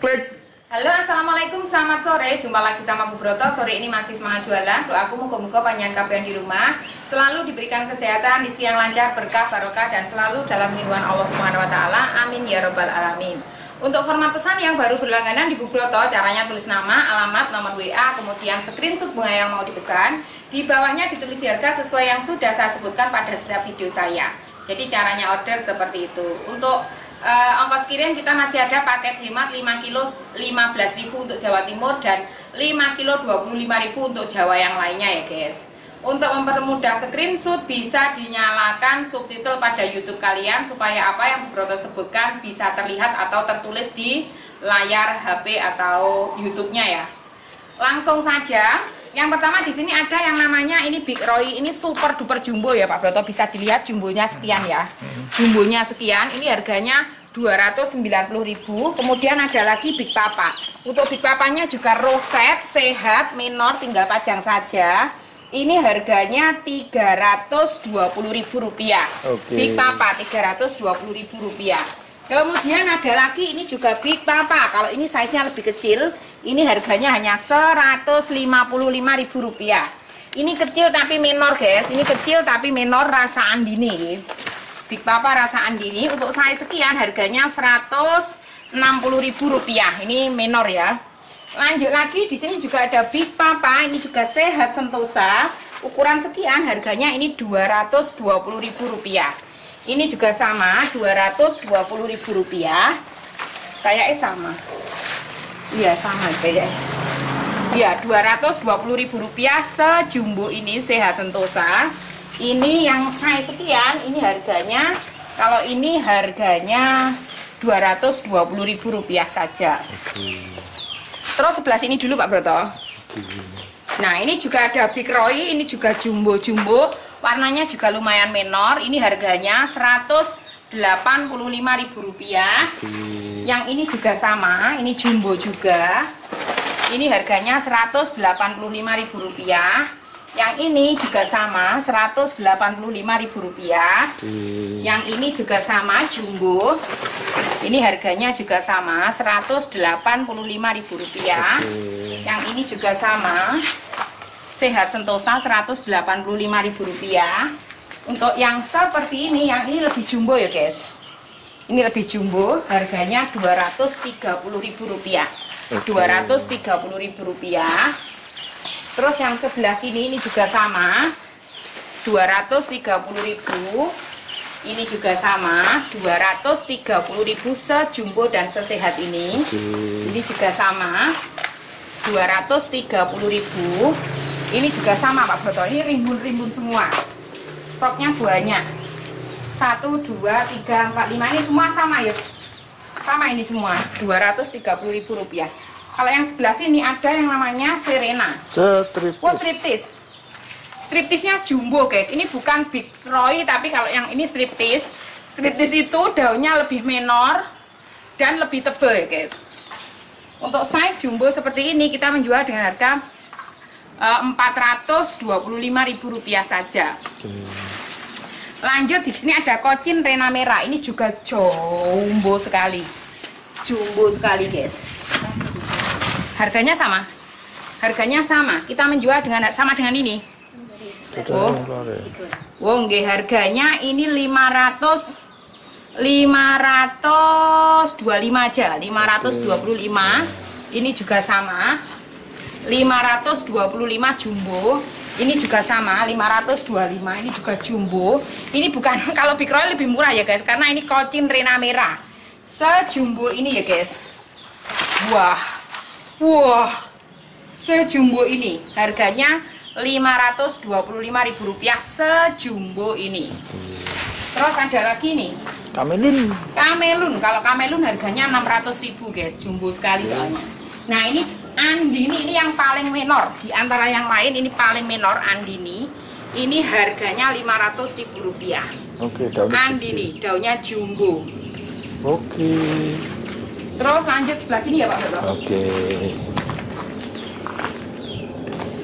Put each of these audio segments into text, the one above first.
Klik. Halo assalamualaikum selamat sore. Jumpa lagi sama Bu Broto. Sore ini masih semangat jualan. Doaku muka-muka panjang kapan di rumah. Selalu diberikan kesehatan di siang lancar berkah barokah dan selalu dalam lindungan Allah Subhanahu Wa Taala. Amin ya robbal alamin. Untuk format pesan yang baru berlangganan di Bu Broto caranya tulis nama alamat nomor WA kemudian screenshot bunga yang mau dipesan. Di bawahnya ditulis harga sesuai yang sudah saya sebutkan pada setiap video saya. Jadi caranya order seperti itu. Untuk uh, ongkos kirim kita masih ada paket hemat 5 kilo 15.000 untuk Jawa Timur dan 5 kilo 25.000 untuk Jawa yang lainnya ya guys untuk mempermudah screenshot bisa dinyalakan subtitle pada YouTube kalian supaya apa yang Broto sebutkan bisa terlihat atau tertulis di layar HP atau YouTube-nya ya. Langsung saja. Yang pertama di sini ada yang namanya ini Big Roy. Ini super duper jumbo ya Pak Broto. Bisa dilihat jumbonya sekian ya. Jumbonya sekian. Ini harganya 290.000 kemudian ada lagi Big Papa untuk Big Papanya juga roset sehat minor tinggal pajang saja ini harganya Rp320.000 Oke. Big Papa Rp320.000 kemudian ada lagi ini juga Big Papa kalau ini size nya lebih kecil ini harganya hanya Rp155.000 ini kecil tapi minor guys ini kecil tapi minor rasa andini Big Papa rasa andini untuk saya sekian harganya Rp160.000. Ini menor ya. Lanjut lagi di sini juga ada Big Papa, ini juga sehat sentosa. Ukuran sekian harganya ini Rp220.000. Ini juga sama Rp220.000. Kayaknya sama. Iya sama kayaknya. Iya Rp220.000 sejumbo ini sehat sentosa ini yang saya sekian ini harganya kalau ini harganya Rp220.000 saja terus sebelah sini dulu Pak Broto nah ini juga ada Big Roy ini juga jumbo-jumbo warnanya juga lumayan menor. Ini harganya Rp185.000 yang ini juga sama. Ini jumbo juga. Ini harganya Rp185.000 yang ini juga sama Rp185.000. Yang ini juga sama jumbo. Ini harganya juga sama Rp185.000. Yang ini juga sama sehat sentosa Rp185.000. Untuk yang seperti ini, yang ini lebih jumbo ya guys. Ini lebih jumbo, harganya Rp230.000. Rp230.000 terus yang sebelah sini ini juga sama. 230.000 ini juga sama. 230.000 sejumbo dan sesehat ini. Ini juga sama. 230.000 ini juga sama Pak Broto ini rimbun-rimbun semua stoknya banyak 1 2 3 4 5 ini semua sama ya sama ini semua Rp230.000 kalau yang sebelah sini ada yang namanya Serena. Striptis. Oh, striptis. Striptisnya jumbo, guys. Ini bukan Big Roy, tapi kalau yang ini striptis. Striptis itu daunnya lebih menor dan lebih tebal, ya, guys. Untuk size jumbo seperti ini kita menjual dengan harga Rp425.000 saja. Lanjut di sini ada kocin rena merah. Ini juga jumbo sekali. Jumbo sekali, guys. Harganya sama? Harganya sama. Kita menjual dengan sama dengan ini. Oh. Oh nggih. Harganya ini 500 525 aja. 525 ini juga sama 525 jumbo ini juga sama 525 ini juga jumbo ini bukan kalau Big Roy lebih murah ya guys karena ini kocin rena merah sejumbo ini ya guys wah Wah, sejumbo ini harganya Rp525.000 sejumbo ini. Terus ada lagi nih. Kamelun. Kamelun. Kalau kamelun harganya 600.000 guys, jumbo sekali soalnya. Nah, ini andini ini yang paling menor di antara yang lain ini paling menor andini. Ini harganya Rp500.000. Oke, daunnya. Andini, daunnya jumbo. Oke. Terus lanjut sebelah sini ya Pak Oke. Okay.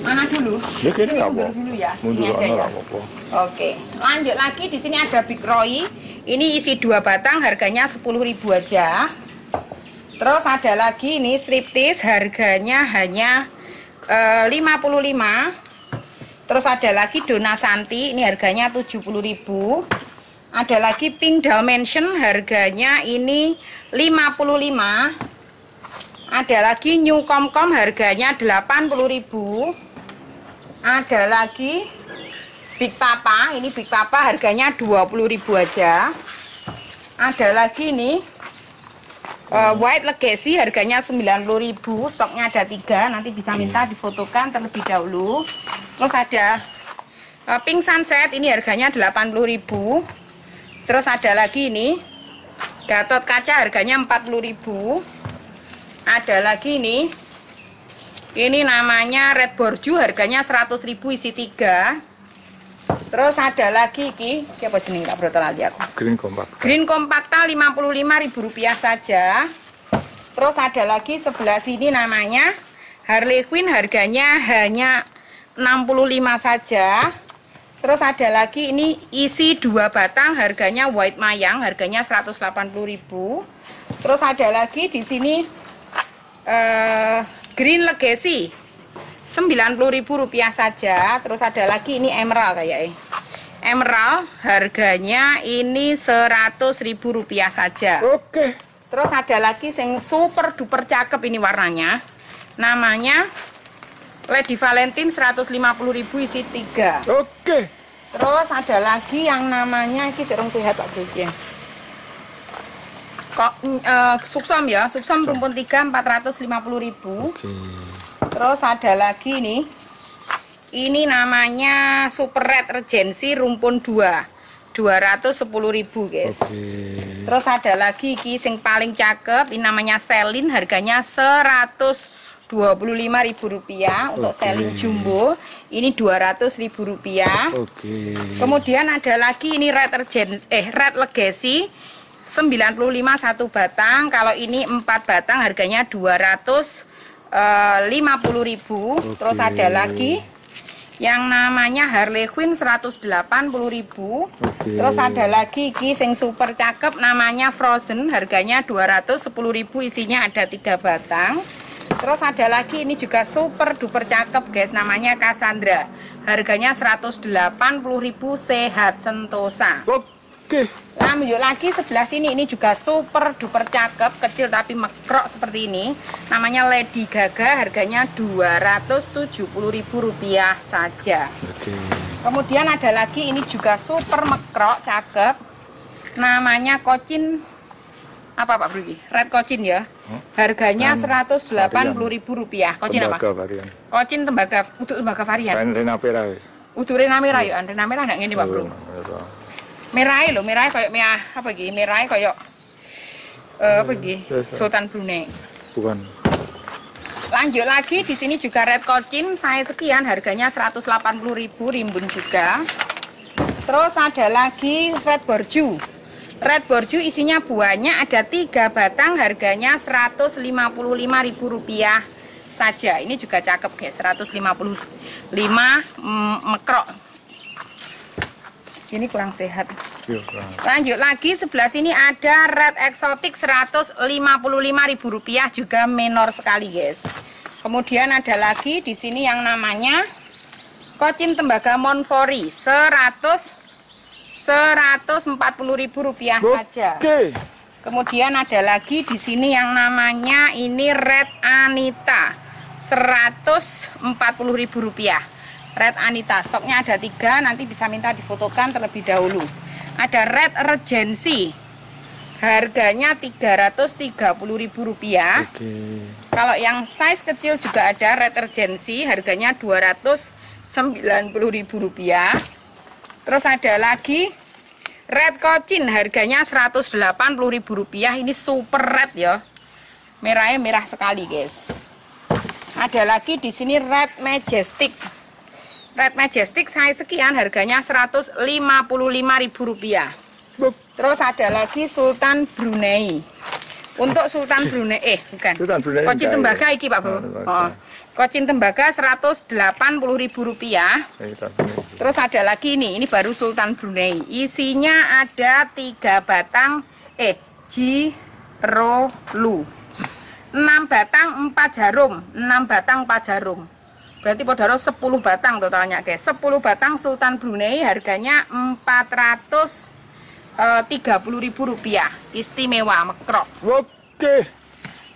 Mana dulu? Ya, nggak apa. Dulu ya. Mundur ini aja ya. apa. Oke. Lanjut lagi di sini ada Big Roy. Ini isi dua batang, harganya 10.000 aja. Terus ada lagi ini striptis harganya hanya eh, 55. Terus ada lagi Dona Santi ini harganya 70.000. Ada lagi Pink Dalmatian harganya ini 55. Ada lagi New Comcom harganya 80.000. Ada lagi Big Papa, ini Big Papa harganya 20.000 aja. Ada lagi nih eh, White Legacy harganya 90.000, stoknya ada tiga, nanti bisa minta difotokan terlebih dahulu. Terus ada eh, Pink Sunset, ini harganya 80.000. Terus ada lagi ini Gatot kaca harganya 40.000. Ada lagi ini ini namanya Red Borju harganya 100.000 isi 3. Terus ada lagi iki, iki apa jeneng tak broto lali aku. Green compact. Green Compacta Rp55.000 saja. Terus ada lagi sebelah sini namanya Harley Quinn harganya hanya 65 saja. Terus ada lagi ini isi dua batang harganya white mayang harganya 180.000. Terus ada lagi di sini eh, Green Legacy Rp90.000 saja. Terus ada lagi ini emerald kayaknya. Emerald harganya ini Rp100.000 saja. Oke. Terus ada lagi yang super duper cakep ini warnanya. Namanya Lady Valentine 150.000 isi 3. Oke. Terus ada lagi yang namanya ini serung sehat Pak ya. Kok eh, suksom ya, suksom rumpun 3 450.000. Oke. Terus ada lagi nih. Ini namanya Super Red Regency rumpun 2. 210.000, guys. Oke. Terus ada lagi iki sing paling cakep, ini namanya Selin, harganya 125.000 rupiah untuk Oke. Selin jumbo. Ini 200.000 rupiah. Oke. Kemudian ada lagi ini Red Regency, eh Red Legacy 95 satu batang. Kalau ini 4 batang harganya 250.000. Terus ada lagi yang namanya Harley Quinn 180.000. Oke. Terus ada lagi iki sing super cakep namanya Frozen harganya 210.000 isinya ada tiga batang. Terus ada lagi ini juga super duper cakep guys namanya Cassandra. Harganya 180.000 sehat sentosa. Oke. Nah, lanjut lagi sebelah sini ini juga super duper cakep, kecil tapi mekrok seperti ini. Namanya Lady Gaga, harganya Rp270.000 saja. Oke. Kemudian ada lagi ini juga super mekrok, cakep. Namanya kocin apa Pak Brugi? Red kocin ya. Harganya Hmm, Rp180.000. Kocin apa? Tembaga varian. Kocin tembaga, untuk tembaga varian. Rena Pera. wis. Udah rena merah ya, rena merah nggak ngene Pak Bro. Merah. Lho, merah kayak merah apa iki? Merah kayak eh apa iki? Biasa. Sultan Brunei. Bukan. Lanjut lagi di sini juga red kocin saya sekian harganya 180.000 rimbun juga. Terus ada lagi red borju. Red borju isinya buahnya ada tiga batang harganya Rp155.000 saja. Ini juga cakep guys, 155 mm, mekrok. Ini kurang sehat. Iya. Lanjut lagi sebelah sini ada red exotic Rp155.000 juga menor sekali guys. Kemudian ada lagi di sini yang namanya kocin tembaga Monfori 100 Rp140.000 saja. Oke. Kemudian ada lagi di sini yang namanya ini Red Anita Rp140.000 Red Anita. Stoknya ada tiga nanti bisa minta difotokan terlebih dahulu. Ada Red Regency. Harganya Rp330.000 Oke. kalau yang size kecil juga ada Red Regency harganya Rp290.000 terus ada lagi Red Kocin harganya Rp180.000 ini super red ya. Merahnya merah sekali guys. Ada lagi di sini Red Majestic Red Majestic saya sekian harganya Rp155.000 Buk. terus ada lagi Sultan Brunei untuk Sultan Brunei eh bukan Sultan Brunei Kocin tembaga ya? iki Pak Bro Oh, tembaga. oh. Kocin tembaga Rp180.000 Eh, kita pilih. Terus ada lagi ini, ini baru Sultan Brunei. Isinya ada tiga batang eh jirolu. 6 batang 4 jarum 6 batang 4 jarum berarti podaro 10 batang totalnya guys 10 batang Sultan Brunei harganya 430 ribu rupiah. Istimewa mekrok. Oke.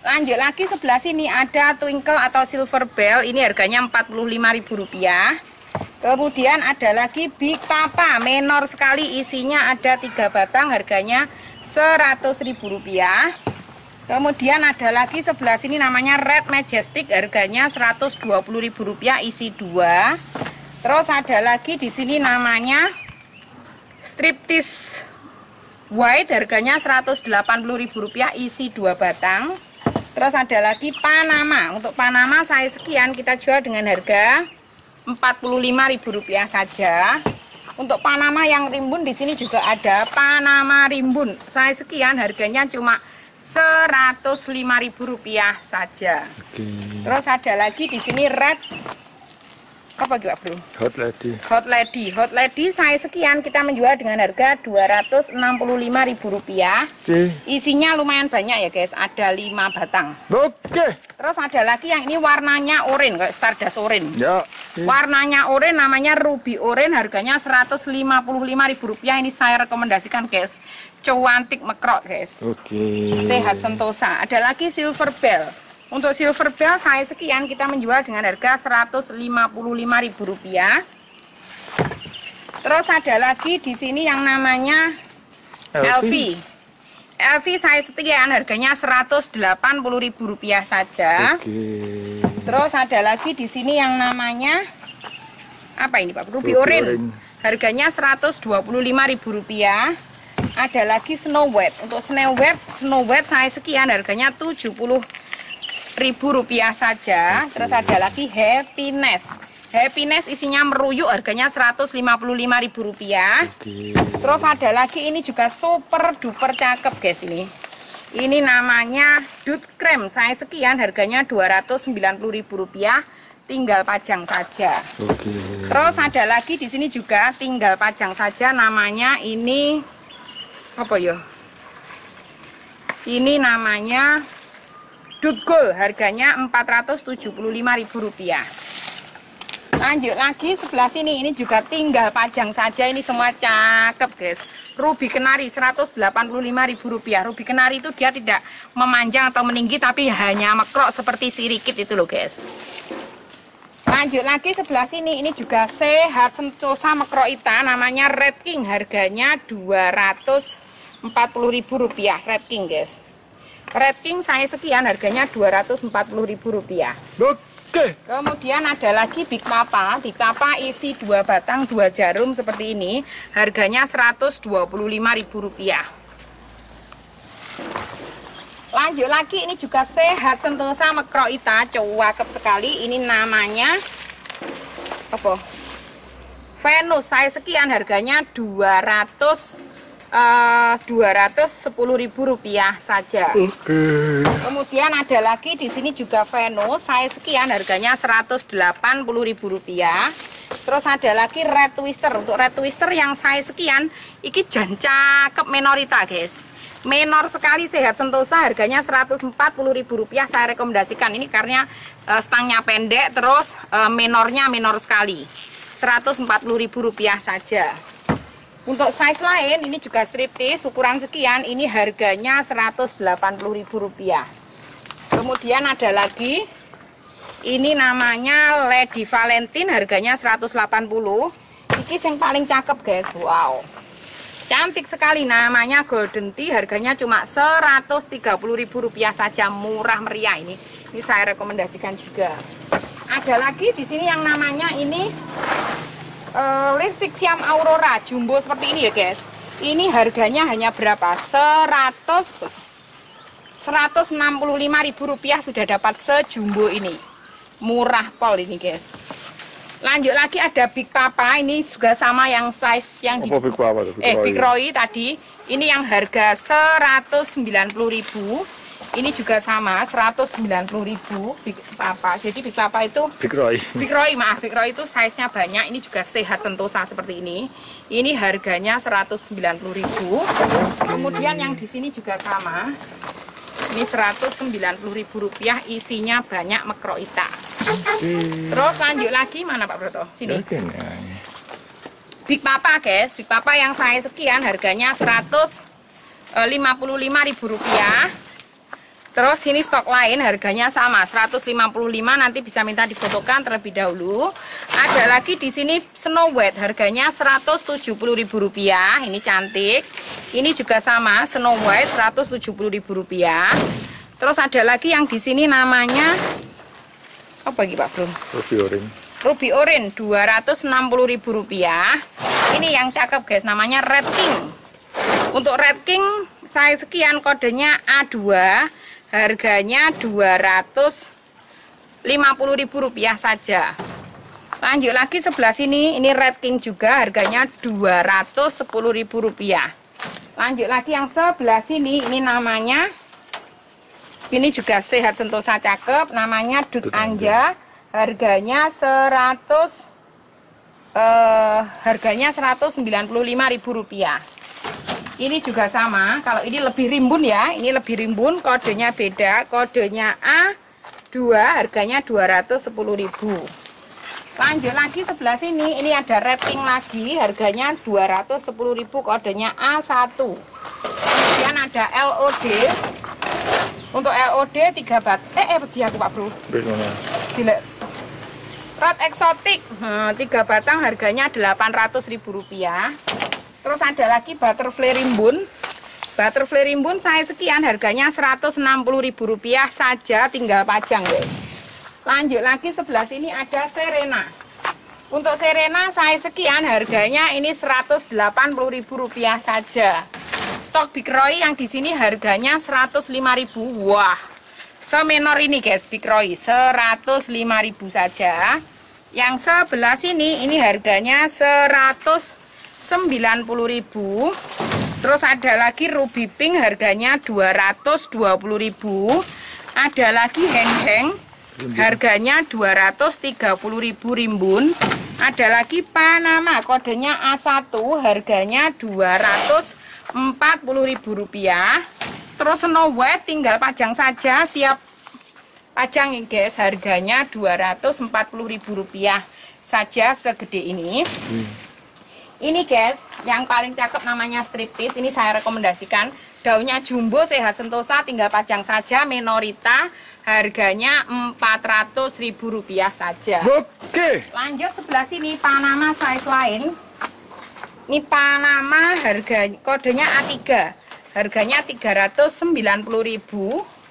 lanjut lagi sebelah sini ada twinkle atau silver bell. Ini harganya 45 ribu rupiah. Kemudian ada lagi big papa. Menor sekali isinya ada tiga batang harganya 100 ribu rupiah Kemudian ada lagi sebelah sini namanya Red Majestic harganya Rp120.000 isi 2. Terus ada lagi di sini namanya Striptease White harganya Rp180.000 isi 2 batang. Terus ada lagi Panama. Untuk Panama saya sekian kita jual dengan harga Rp45.000 saja. Untuk Panama yang rimbun di sini juga ada Panama rimbun. Saya sekian harganya cuma Rp105.000 saja. Oke. Terus ada lagi di sini red apa juga bro? Hot lady. Hot lady, hot lady saya sekian kita menjual dengan harga Rp265.000. Oke. Isinya lumayan banyak ya guys, ada 5 batang. Oke. Terus ada lagi yang ini warnanya oranye, kayak stardust oranye. Ya. Warnanya oranye namanya ruby oranye harganya Rp155.000 ini saya rekomendasikan guys. Cuantik mekrok guys. Oke. Sehat sentosa. Ada lagi silver bell. Untuk silver bell saya sekian kita menjual dengan harga Rp155.000. Terus ada lagi di sini yang namanya LV. LV saya sekian harganya Rp180.000 saja. Oke. Terus ada lagi di sini yang namanya apa ini Pak? Ruby orange. Harganya Rp125.000. Ada lagi snow white. Untuk snow white, snow white saya sekian harganya Rp70.000 saja. Terus ada lagi happiness. Happiness isinya meruyuk harganya Rp155.000. Oke. Terus ada lagi ini juga super duper cakep guys ini. Ini namanya Dut Cream. Saya sekian harganya Rp290.000 tinggal pajang saja. Oke. Terus ada lagi di sini juga tinggal pajang saja namanya ini apa ya? Ini namanya Dut Gold harganya Rp475.000. Lanjut lagi sebelah sini ini juga tinggal pajang saja ini semua cakep guys. Ruby kenari Rp185.000. Ruby kenari itu dia tidak memanjang atau meninggi tapi hanya mekrok seperti sirikit itu loh guys. Lanjut lagi sebelah sini ini juga sehat sentosa mekrokita namanya Red King harganya Rp240.000 Red King guys. Red King saya sekian harganya Rp240.000. Oke. Kemudian ada lagi Big Papa. Big Papa isi dua batang, dua jarum seperti ini. Harganya Rp125.000. Lanjut lagi ini juga sehat sentosa mekroita, cakep sekali. Ini namanya apa? Venus. Saya sekian harganya 200 eh, Rp210.000 saja. Oke. Kemudian ada lagi di sini juga Venus, saya sekian harganya Rp180.000. Terus ada lagi Red Twister. Untuk Red Twister yang saya sekian, iki jan cakep menorita, guys. Menor sekali sehat sentosa harganya Rp140.000 saya rekomendasikan ini karena eh, stangnya pendek terus eh, menornya menor sekali. Rp140.000 saja. Untuk size lain ini juga striptis ukuran sekian ini harganya Rp180.000. Kemudian ada lagi ini namanya Lady Valentine harganya 180. Ini yang paling cakep guys. Wow. Cantik sekali namanya Golden Tea harganya cuma Rp130.000 saja murah meriah ini. Ini saya rekomendasikan juga. Ada lagi di sini yang namanya ini eh, lipstick Siam Aurora jumbo seperti ini ya guys. Ini harganya hanya berapa? 100 Rp165.000 sudah dapat sejumbo ini. Murah pol ini guys. Lanjut lagi ada Big Papa ini juga sama yang size yang di Big Papa tuh? eh Big Roy. Roy tadi. Ini yang harga 190.000. Ini juga sama 190.000 Big Papa. Jadi Big Papa itu Big Roy. Big Roy, maaf, Big Roy itu size-nya banyak. Ini juga sehat sentosa seperti ini. Ini harganya 190.000. Kemudian yang di sini juga sama. Ini Rp190.000 isinya banyak makroita. Oke. Terus lanjut lagi mana Pak Broto? Sini. Oke, nah. Big Papa guys, Big Papa yang saya sekian harganya Rp155.000. Terus ini stok lain harganya sama 155 nanti bisa minta difotokan terlebih dahulu. Ada lagi di sini Snow White harganya Rp170.000. Ini cantik. Ini juga sama Snow White Rp170.000. Terus ada lagi yang di sini namanya apa lagi Pak Bro? Ruby orange. Ruby Orange Rp260.000. Ini yang cakep guys, namanya Red King. Untuk Red King saya sekian kodenya A2, harganya Rp250.000 saja. Lanjut lagi sebelah sini, ini Red King juga harganya Rp210.000. Lanjut lagi yang sebelah sini, ini namanya ini juga sehat sentosa cakep, namanya Dut Dut Anja. Harganya 100 eh harganya Rp195.000. Ini juga sama, kalau ini lebih rimbun ya, ini lebih rimbun, kodenya beda, kodenya A2, harganya 210.000. Lanjut lagi sebelah sini, ini ada rating lagi, harganya 210.000, kodenya A1. Kemudian ada LOD, untuk LOD 3 bat, eh eh di aku Pak Bro. Gila. Rot eksotik, hmm, tiga batang harganya Rp800.000. Terus ada lagi butterfly rimbun. Butterfly rimbun saya sekian harganya Rp160.000 saja tinggal pajang guys. Lanjut lagi sebelah sini ada Serena. Untuk Serena saya sekian harganya ini Rp180.000 saja. Stok Big Roy yang di sini harganya Rp105.000. Wah, semenor ini guys Big Roy 105.000 saja. Yang sebelah sini ini harganya 190.000. Terus ada lagi Ruby Pink harganya 220.000. Ada lagi Heng Heng harganya 230.000 rimbun. Ada lagi Panama kodenya A1 harganya 240.000 rupiah. Terus Snow White tinggal pajang saja siap pajang ya guys harganya Rp240.000 saja segede ini ini guys yang paling cakep namanya striptease. Ini saya rekomendasikan. Daunnya jumbo sehat sentosa tinggal pajang saja minorita harganya Rp400.000 saja. Oke. lanjut sebelah sini Panama size lain. Ini Panama harga kodenya A3 harganya 390.000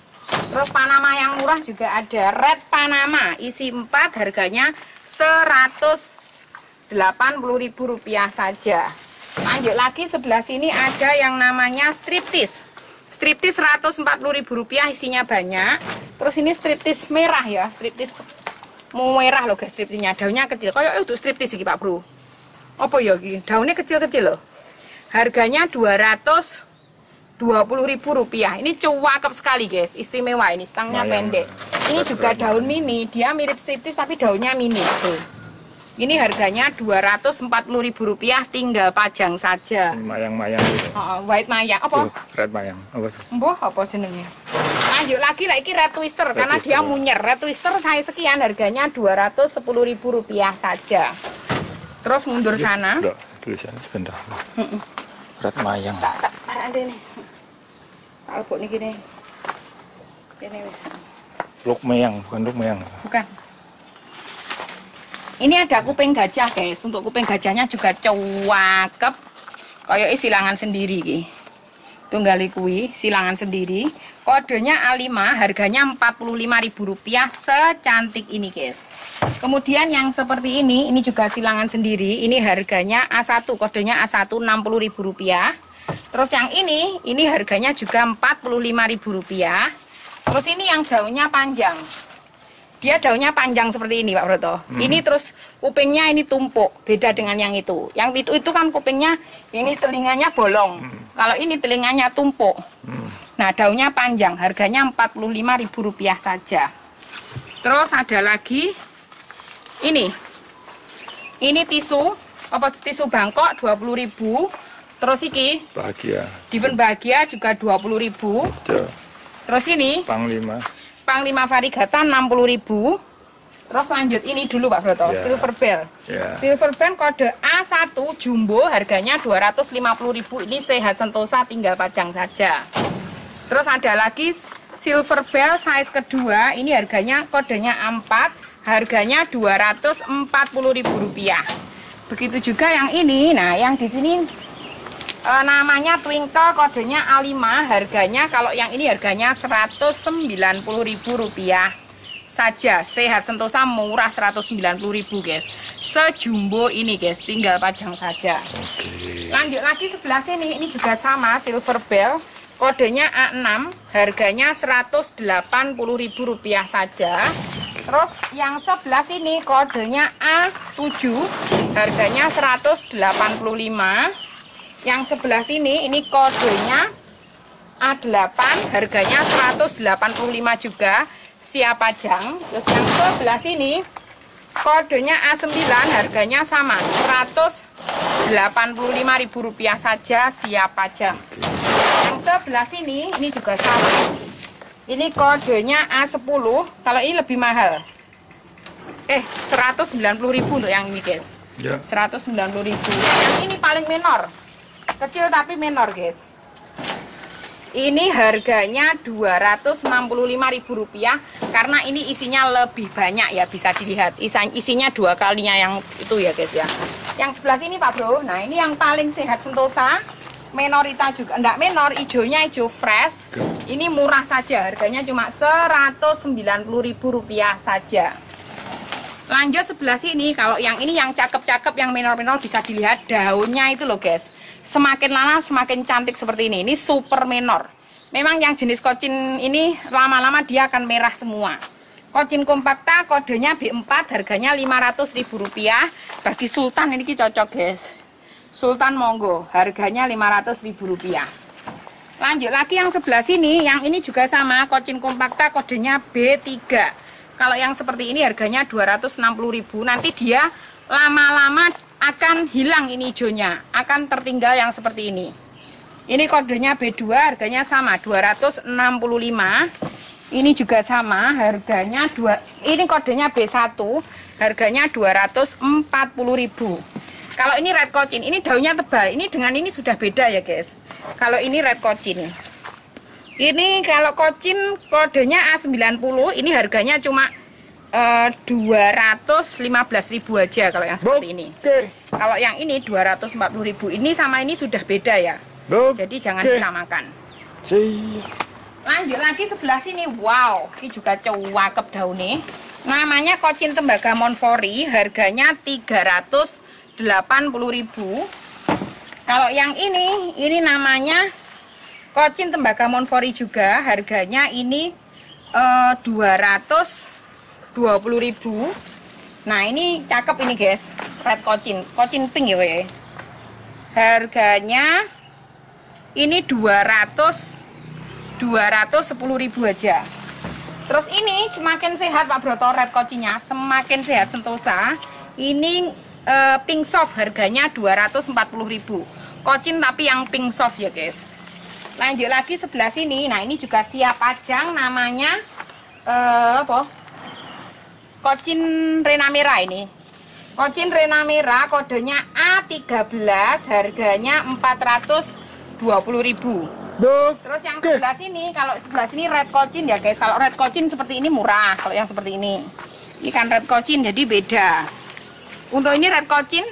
Terus Panama yang murah juga ada. Red Panama isi 4 harganya Rp180.000 saja. Lanjut lagi sebelah sini ada yang namanya striptis. Striptis Rp140.000 isinya banyak. Terus ini striptis merah ya, striptis mau merah loh guys striptisnya. Daunnya kecil. Kayak itu striptis iki Pak Bro. Apa ya iki? Daunnya kecil-kecil loh. Harganya 200 Rp20.000. Ini cakep sekali, guys. Istimewa ini, stangnya pendek. Ini juga daun mini, dia mirip striptis tapi daunnya mini. Tuh. Ini harganya Rp240.000, tinggal pajang saja. Mayang-mayang gitu. Oh, white maya. Tuh, Apa? red mayang. Apa tuh? Mbah apa jenenge? Lanjut lagi lah iki red twister karena twister, dia munyer. Red twister saya sekian harganya Rp210.000 saja. Terus mundur sana. Enggak, tulisannya sebentar. Red mayang. Tak tak tarik nih. Tak albuk nih gini. Ini wis. Luk mayang, bukan luk mayang. Bukan. Ini ada kuping gajah, guys. Untuk kuping gajahnya juga cakep. Kayak silangan sendiri iki. Tunggali kui, silangan sendiri. Kodenya A5, harganya Rp45.000 secantik ini, guys. Kemudian yang seperti ini, ini juga silangan sendiri. Ini harganya A1, kodenya A1 Rp60.000. Terus yang ini, ini harganya juga Rp45.000. Terus ini yang daunnya panjang. Dia daunnya panjang seperti ini Pak Broto. Ini terus kupingnya ini tumpuk, beda dengan yang itu. Yang itu itu kan kupingnya ini telinganya bolong. Kalau ini telinganya tumpuk. Hmm. Nah, daunnya panjang, harganya Rp45.000 saja. Terus ada lagi ini. Ini tisu, apa tisu Bangkok 20.000. Terus iki Bahagia. Diven bahagia juga 20.000. Aja. Terus ini Panglima. Panglima Varigata 60.000. Terus lanjut ini dulu Pak Broto, Ya. Silver Bell. Ya. Silver Bell kode A1 jumbo harganya 250.000. Ini sehat sentosa tinggal pajang saja. Terus ada lagi Silver Bell size kedua, ini harganya kodenya A4, harganya Rp240.000. Begitu juga yang ini. Nah, yang di sini eh, namanya Twinkle kodenya A5, harganya kalau yang ini harganya Rp190.000 saja. Sehat sentosa murah Rp190.000, guys. Sejumbo ini, guys, tinggal pajang saja. Oke. Lanjut lagi sebelah sini, ini juga sama Silver Bell. Kodenya A6, harganya Rp180.000 saja. Terus yang sebelah sini kodenya A7, harganya 185. Yang sebelah sini ini kodenya A8, harganya 185 juga. Siap pajang. Terus yang sebelah sini kodenya A9, harganya sama, Rp185.000 saja siap pajang. Yang sebelah sini ini juga sama. Ini kodenya A10. Kalau ini lebih mahal. Eh, 190.000 untuk yang ini, guys. Ya. 190.000. Yang ini paling menor. Kecil tapi menor, guys. Ini harganya Rp265.000 karena ini isinya lebih banyak ya bisa dilihat. Isinya dua kalinya yang itu ya, guys ya. Yang sebelah sini, Pak Bro. Nah, ini yang paling sehat sentosa. Menorita juga enggak menor, hijaunya hijau fresh. Ini murah saja, harganya cuma Rp190.000 saja. Lanjut sebelah sini, kalau yang ini yang cakep-cakep, yang menor-menor bisa dilihat daunnya itu loh guys. Semakin lama semakin cantik seperti ini. Ini super menor. Memang yang jenis kocin ini lama-lama dia akan merah semua. Kocin kompakta kodenya B4 harganya Rp500.000. Bagi sultan ini cocok guys. Sultan monggo harganya Rp500.000. Lanjut lagi yang sebelah sini, yang ini juga sama, kocin kompakta kodenya B3. Kalau yang seperti ini harganya 260.000. Nanti dia lama-lama akan hilang ini hijaunya, akan tertinggal yang seperti ini. Ini kodenya B2, harganya sama 265. Ini juga sama, harganya dua. Ini kodenya B1, harganya 240.000. Kalau ini red kocin, ini daunnya tebal. Ini dengan ini sudah beda ya, guys. Kalau ini red kocin. Ini kalau kocin kodenya A90, ini harganya cuma eh, 215.000 aja kalau yang seperti ini. Oke. Kalau yang ini 240.000. Ini sama ini sudah beda ya. Oke. Jadi jangan disamakan. Lanjut lagi sebelah sini. Wow, ini juga cakep daunnya. Namanya kocin tembaga Monfori, harganya 380.000. Kalau yang ini, ini namanya kocin tembaga Monfori juga, harganya ini eh, 220.000. Nah, ini cakep ini, guys. Red kocin, kocin pink ya. Harganya ini 200 210.000 aja. Terus ini semakin sehat Pak Broto red kocinya, semakin sehat sentosa. Ini eh, pink soft harganya 240.000. Kocin tapi yang pink soft ya, guys. Lanjut lagi sebelah sini. Nah, ini juga siap pajang namanya eh apa? Kocin Rena Merah ini. Kocin Rena Merah kodenya A13 harganya 420.000. Dok. Terus yang sebelah sini, kalau sebelah sini red kocin ya guys. Kalau red kocin seperti ini murah, kalau yang seperti ini. Ini kan red kocin jadi beda. Untuk ini red kocin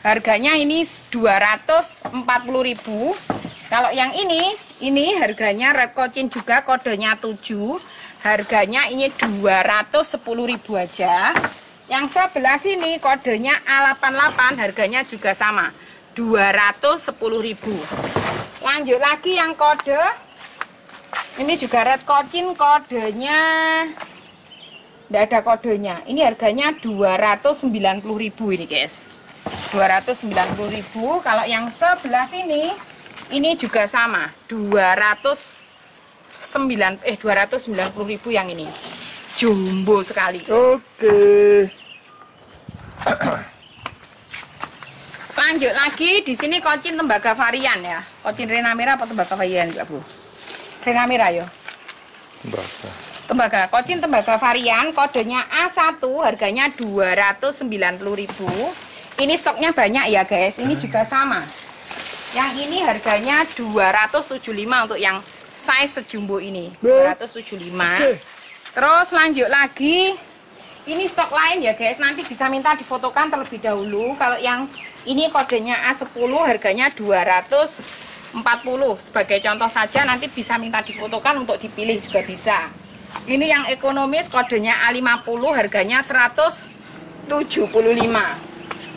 harganya ini 240.000. Kalau yang ini, ini harganya red kocin juga kodenya 7. Harganya ini 210.000 aja. Yang sebelah sini kodenya A88 harganya juga sama. 210.000. Lanjut lagi yang kode. Ini juga red kocin kodenya Tidak ada kodenya. Ini harganya 290.000 ini, guys. 290.000. Kalau yang sebelah sini ini juga sama, 209 eh 290.000 yang ini. Jumbo sekali. Oke. Lanjut lagi di sini kocin tembaga varian ya. Kocin rena merah apa tembaga varian Kak Bu? Rena merah ya. Tembaga. Tembaga, kocin tembaga varian kodenya A1 harganya 290.000. Ini stoknya banyak ya guys. Ini juga sama. Yang ini harganya 275 untuk yang size sejumbo ini. 275. Oke. Terus lanjut lagi. Ini stok lain ya guys. Nanti bisa minta difotokan terlebih dahulu. Kalau yang ini kodenya A10 harganya 240 sebagai contoh saja nanti bisa minta difotokan untuk dipilih juga bisa. Ini yang ekonomis kodenya A50 harganya 175.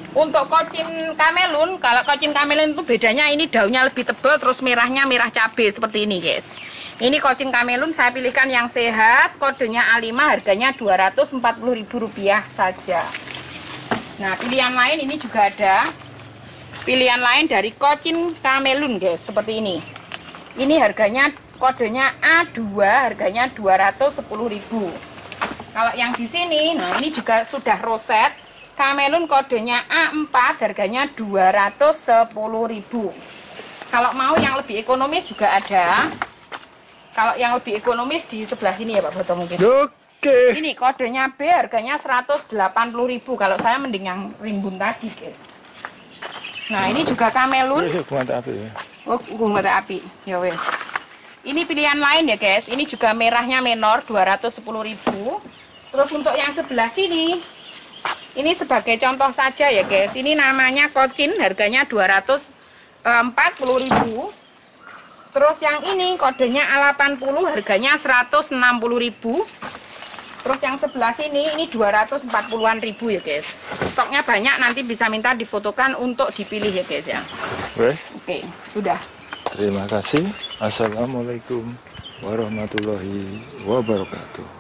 Untuk kocin kamelun, kalau kocin kamelun itu bedanya ini daunnya lebih tebal terus merahnya merah cabai seperti ini, guys. Ini kocin kamelun saya pilihkan yang sehat, kodenya A5 harganya Rp240.000 saja. Nah, pilihan lain ini juga ada. Pilihan lain dari kocin kamelun, guys, seperti ini. Ini harganya kodenya A2 harganya 210.000. Kalau yang di sini, nah ini juga sudah roset. Kamelun kodenya A4 harganya 210.000. Kalau mau yang lebih ekonomis juga ada. Kalau yang lebih ekonomis di sebelah sini ya Pak Boto mungkin. Oke. Ini kodenya B harganya 180.000. Kalau saya mending yang rimbun tadi, guys. Nah, ini juga kamelun. Eh, mata api ya. Oh, mata api. Ya wes. Ini pilihan lain ya, guys. Ini juga merahnya menor 210.000. Terus untuk yang sebelah sini ini sebagai contoh saja ya, guys. Ini namanya kocin, harganya 240.000. Terus yang ini kodenya A80 harganya 160.000. Terus yang sebelah sini ini 240-an ribu ya, guys. Stoknya banyak nanti bisa minta difotokan untuk dipilih ya, guys ya. Wes. Oke, sudah. Terima kasih. Assalamualaikum warahmatullahi wabarakatuh.